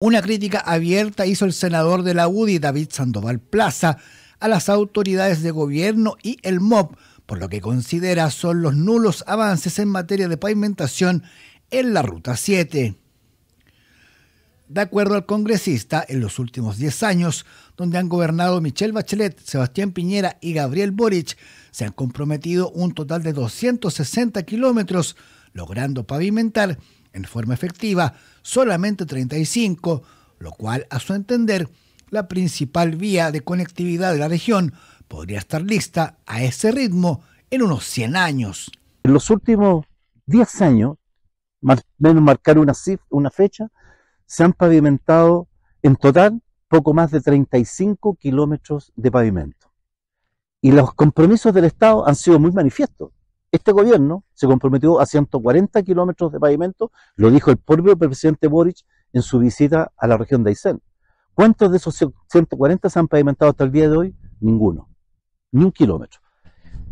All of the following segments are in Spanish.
Una crítica abierta hizo el senador de la UDI, David Sandoval Plaza, a las autoridades de gobierno y el MOB, por lo que considera son los nulos avances en materia de pavimentación en la Ruta 7. De acuerdo al congresista, en los últimos 10 años, donde han gobernado Michelle Bachelet, Sebastián Piñera y Gabriel Boric, se han comprometido un total de 260 kilómetros, logrando pavimentar en forma efectiva solamente 35, lo cual, a su entender, la principal vía de conectividad de la región podría estar lista a ese ritmo en unos 100 años. En los últimos 10 años, más menos marcar una, una fecha, se han pavimentado en total poco más de 35 kilómetros de pavimento. Y los compromisos del Estado han sido muy manifiestos. Este gobierno se comprometió a 140 kilómetros de pavimento, lo dijo el propio presidente Boric en su visita a la región de Aysén. ¿Cuántos de esos 140 se han pavimentado hasta el día de hoy? Ninguno, ni un kilómetro.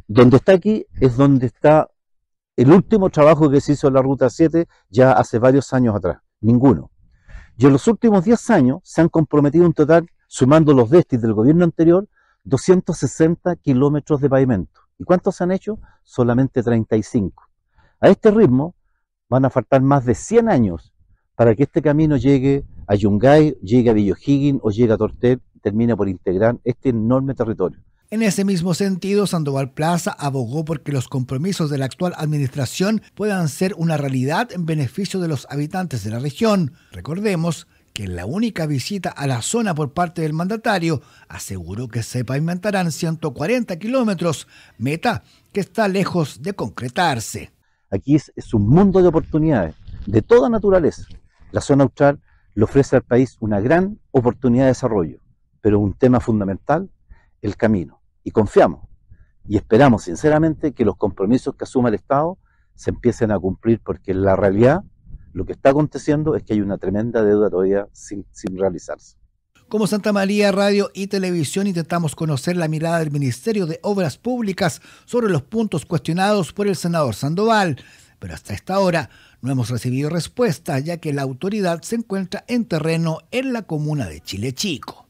Donde está aquí es donde está el último trabajo que se hizo en la Ruta 7 ya hace varios años atrás, ninguno. Y en los últimos 10 años se han comprometido un total, sumando los destis del gobierno anterior, 260 kilómetros de pavimento. ¿Y cuántos se han hecho? Solamente 35. A este ritmo van a faltar más de 100 años para que este camino llegue a Yungay, llegue a Villohiggin o llegue a Tortel y termine por integrar este enorme territorio. En ese mismo sentido, Sandoval Plaza abogó porque los compromisos de la actual administración puedan ser una realidad en beneficio de los habitantes de la región. Recordemos que en la única visita a la zona por parte del mandatario aseguró que se pavimentarán 140 kilómetros, meta que está lejos de concretarse. Aquí es, un mundo de oportunidades, de toda naturaleza. La zona austral le ofrece al país una gran oportunidad de desarrollo, pero un tema fundamental, el camino. Y confiamos y esperamos sinceramente que los compromisos que asuma el Estado se empiecen a cumplir, porque la realidad lo que está aconteciendo es que hay una tremenda deuda todavía sin, realizarse. Como Santa María Radio y Televisión intentamos conocer la mirada del Ministerio de Obras Públicas sobre los puntos cuestionados por el senador Sandoval, pero hasta esta hora no hemos recibido respuesta ya que la autoridad se encuentra en terreno en la comuna de Chile Chico.